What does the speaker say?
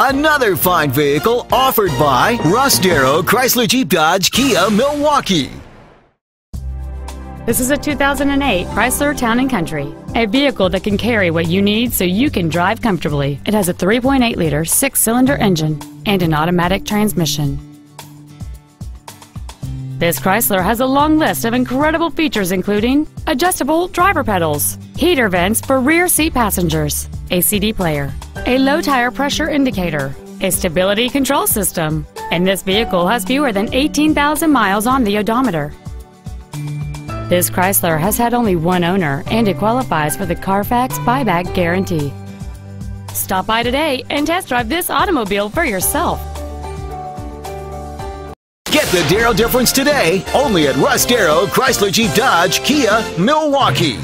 Another fine vehicle offered by Russ Darrow Chrysler Jeep Dodge Kia Milwaukee. This is a 2008 Chrysler Town & Country, a vehicle that can carry what you need so you can drive comfortably. It has a 3.8-liter six-cylinder engine and an automatic transmission. This Chrysler has a long list of incredible features including adjustable driver pedals, heater vents for rear seat passengers, a CD player, a low tire pressure indicator, a stability control system, and this vehicle has fewer than 18,000 miles on the odometer. This Chrysler has had only one owner and it qualifies for the Carfax buyback guarantee. Stop by today and test drive this automobile for yourself. Get the Darrow difference today only at Russ Darrow Chrysler Jeep Dodge Kia Milwaukee.